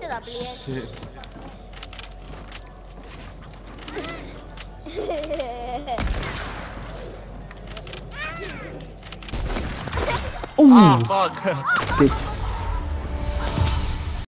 Este también. Shit. Oh, Ah, fuck. bitch.